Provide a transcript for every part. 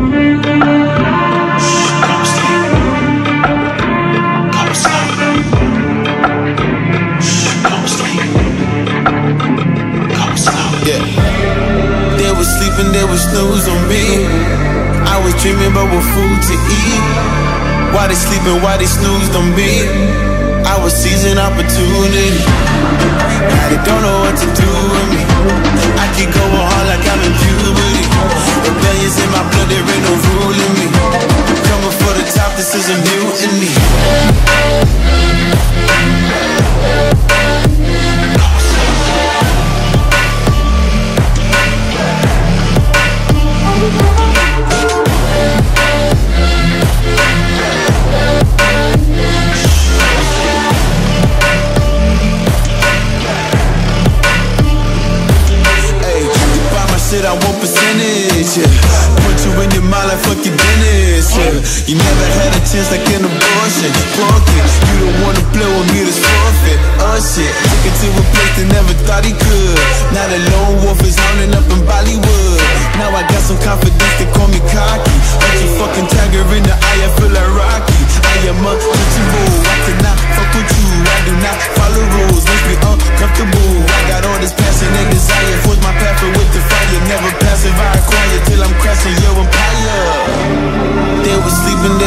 They was sleeping, they was snooze on me. I was dreaming about what food to eat. Why they sleeping, why they snoozed on me? I was seizing opportunity. Now they don't know what to do I want percentage. Yeah. Put you in your mind like fuck your dentist. Yeah. You never had a chance like an abortion. Fuck it, you don't wanna play with me, this forfeit. Oh shit, took it to a place they never thought he could. Now the lone wolf is hounding up in Bollywood. Now I got some confidence, they call me cocky.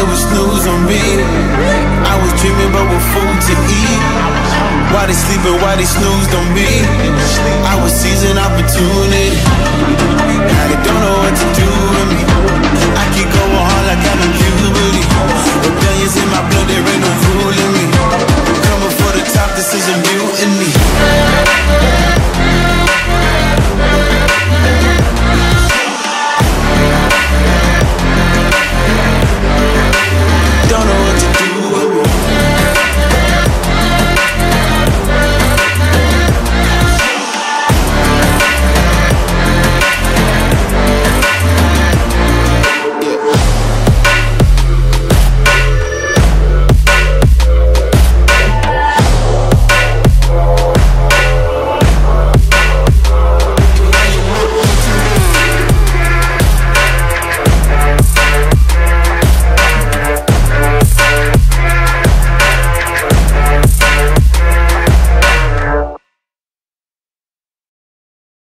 They was snooze on me. I was dreaming about what food to eat. Why they sleeping, why they snoozed on me? I was seizing opportunity.